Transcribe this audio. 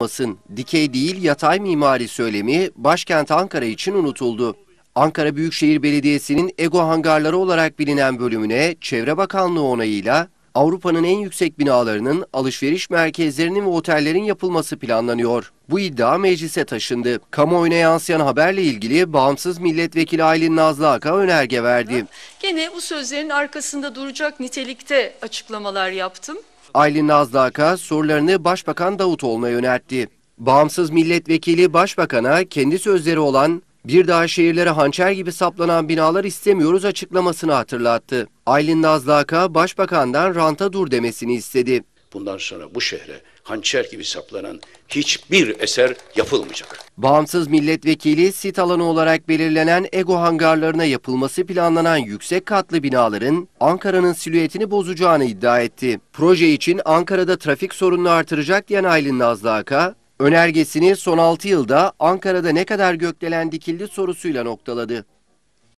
Masın dikey değil yatay mimari söylemi başkent Ankara için unutuldu. Ankara Büyükşehir Belediyesi'nin Ego hangarları olarak bilinen bölümüne Çevre Bakanlığı onayıyla Avrupa'nın en yüksek binalarının, alışveriş merkezlerinin ve otellerin yapılması planlanıyor. Bu iddia meclise taşındı. Kamuoyuna yansıyan haberle ilgili bağımsız milletvekili Aylin Nazlı Aka önerge verdi. Gene bu sözlerin arkasında duracak nitelikte açıklamalar yaptım. Aylin Nazlı Aka sorularını Başbakan Davutoğlu'na yöneltti. Bağımsız milletvekili Başbakan'a kendi sözleri olan bir daha şehirlere hançer gibi saplanan binalar istemiyoruz açıklamasını hatırlattı. Aylin Nazlı Aka Başbakan'dan ranta dur demesini istedi. Bundan sonra bu şehre hançer gibi saplanan hiçbir eser yapılmayacak. Bağımsız milletvekili sit alanı olarak belirlenen Ego hangarlarına yapılması planlanan yüksek katlı binaların Ankara'nın silüetini bozacağını iddia etti. Proje için Ankara'da trafik sorununu artıracak diyen Aylin Nazlı Aka, önergesini son 6 yılda Ankara'da ne kadar gökdelen dikildi sorusuyla noktaladı.